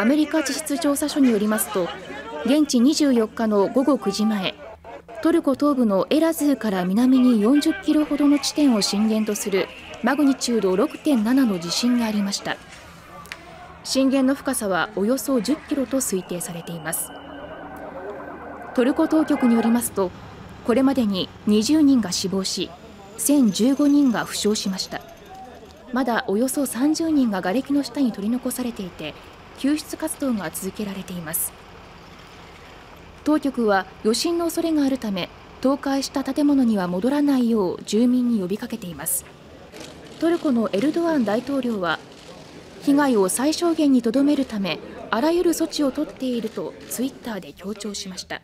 アメリカ地質調査所によりますと現地24日の午後9時前トルコ東部のエラズーから南に40キロほどの地点を震源とするマグニチュード6.7の地震がありました。震源の深さはおよそ10キロと推定されています。トルコ当局によりますとこれまでに20人が死亡し1015人が負傷しました。まだおよそ30人が瓦礫の下に取り残されていて救出活動が続けられています。当局は余震の恐れがあるため倒壊した建物には戻らないよう住民に呼びかけています。トルコのエルドアン大統領は被害を最小限にとどめるためあらゆる措置を取っているとツイッターで強調しました。